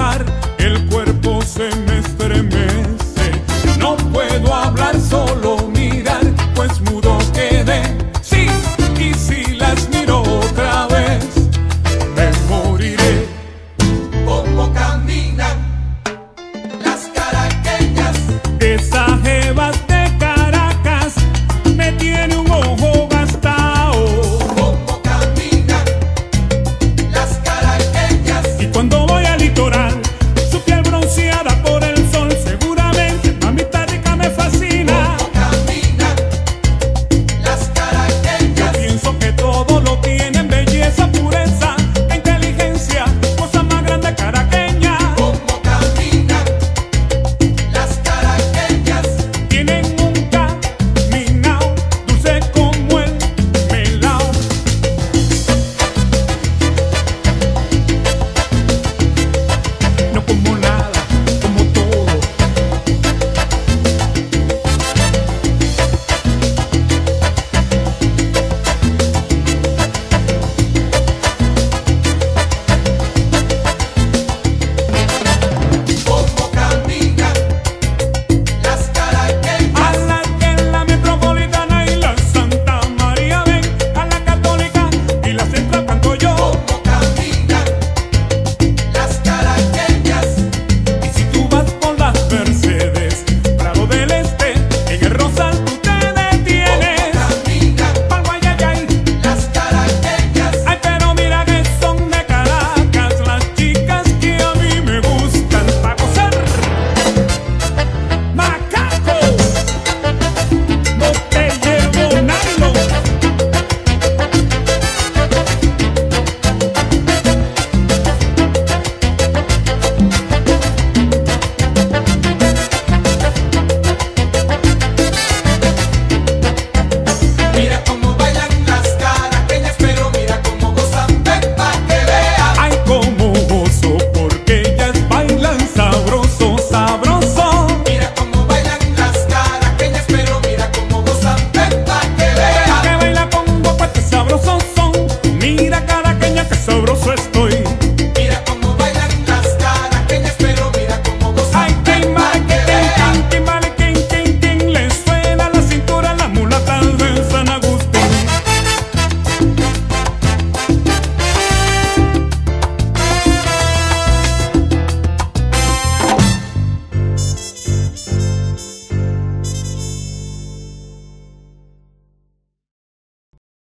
pasar,